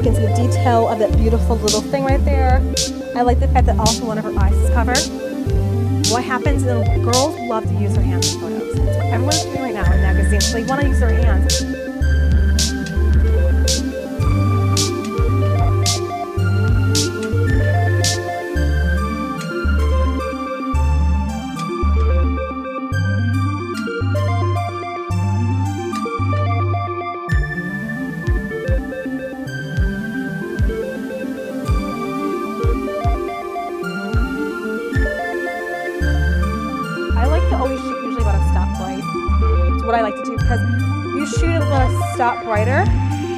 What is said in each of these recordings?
can see the detail of that beautiful little thing right there. I like the fact that also one of her eyes is covered. What happens is girls love to use their hands in photos. Everyone's doing right now in magazines. They want to use their hands. I like to do because you shoot a stop brighter,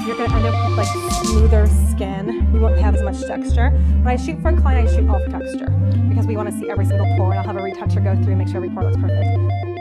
you're gonna end up with like smoother skin. You won't have as much texture. When I shoot for a client, I shoot all for texture because we want to see every single pore and I'll have a retoucher go through and make sure every pore looks perfect.